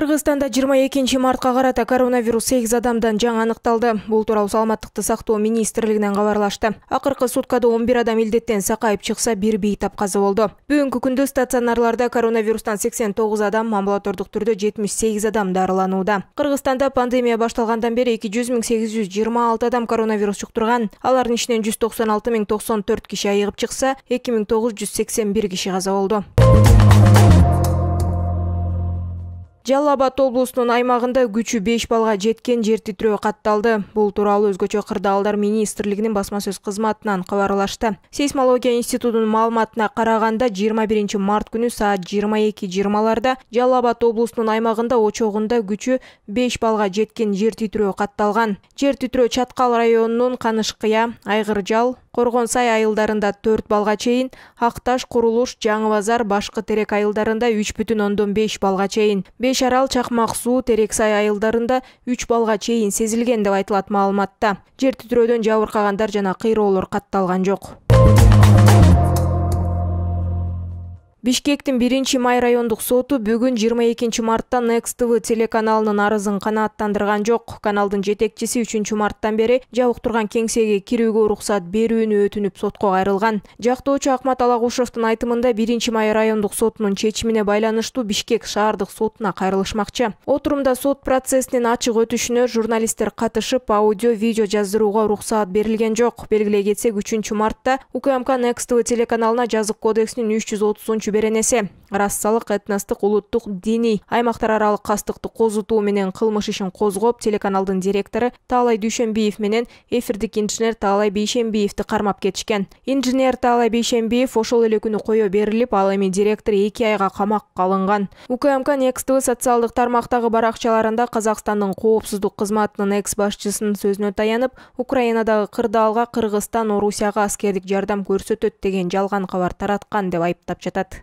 кыргызстанда жыйырма экинчи мартка карата коронавирус сегиз адамдан жаңы аныкталды. Бул тууралуу саламаттыкты сактоо министрлигинен кабарлашты. Акыркы суткада он бир адам илдеттен сакайып чыкса бир бейтап каза болду. Бүгүнкү күндө стационарларда коронавирустан сексен тогуз адам амбулатордук түрдө жетимиш сегиз адам дарыланууда. Кыргызстанда пандемия башталгандан бери эки жүз миң сегиз жүз жыйырма алты адам коронавирус жуктурган алардын ичинен жүз токсон алты миң токсон төрт киши айыгып чыкса эки миң тогуз жүз сексен бир киши каза болду жалал абад облусунун аймагында күчү беш баллга жеткен жер титирөө катталды. Бул тууралуу өзгөчө кырдаалдар министрлигинин басма сөз кызматынан кабарлашты сейсмология институтунун маалыматына караганда жыйырма биринчи март күнү саат жыйырма эки жыйырмаларда жалал абад облусунун аймагында очогунда күчү беш баллга жеткен жер титирөө катталган. Жер титирөө чаткал районунун канышкыя айгыр жал коргон сай айылдарында төрт баллга чейин ак таш курулуш жаңы базар башкы терек айылдарында үч бүтүн ондон беш баллга чейин беш арал чакмак суу терек сай айылдарында үч баллга чейин сезилген деп айтылат маалыматта. Жер титирөөдөн жабыркагандар жана кыйроолор катталган жок бишкектин биринчи май райондук соту бүгүн жыйырма экинчи мартта некс тв телеканалынын арызын канааттандырган жок. Каналдын жетекчиси үчүнчү марттан бери жабык турган кеңсеге кирүүгө уруксат берүүнү өтүнүп сотко кайрылган жактоочу акмат алагушевдун айтымында биринчи май райондук сотунун чечимине байланыштуу бишкек шаардык сотуна кайрылышмакчы. Отурумда сот процессинин ачык өтүшүнө журналисттер катышып аудио видео жаздырууга уруксаат берилген жок. Белгилей кетсек үчүнчү мартта укмк некс тв телеканалына жазык кодексинин үч жүз отузунчу беренеси расалык этностук улуттук диний аймактар аралык кастыкты козутуу менен кылмыш ишин козгоп телеканалдын директору таалай дүйшөнбиев менен эфирдик инженер таалай бейшембиевди кармап кетишкен. Инженер таалай бейшембиев ошол эле күнү кое берилип ал эми директор эки айга камакка алынган укмк некс социалдык тармактагы баракчаларында казакстандын коопсуздук кызматынын экс башчысынын сөзүнө таянып украинадагы кырдаалга кыргызстан орусияга аскердик жардам көрсөтөт деген жалган кабар тараткан деп айыптап жатат